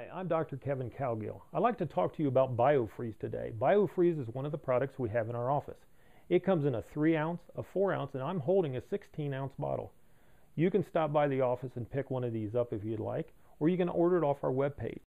Hi, I'm Dr. Kevin Cowgill. I'd like to talk to you about BioFreeze today. BioFreeze is one of the products we have in our office. It comes in a 3 ounce, a 4 ounce, and I'm holding a 16 ounce bottle. You can stop by the office and pick one of these up if you'd like, or you can order it off our webpage.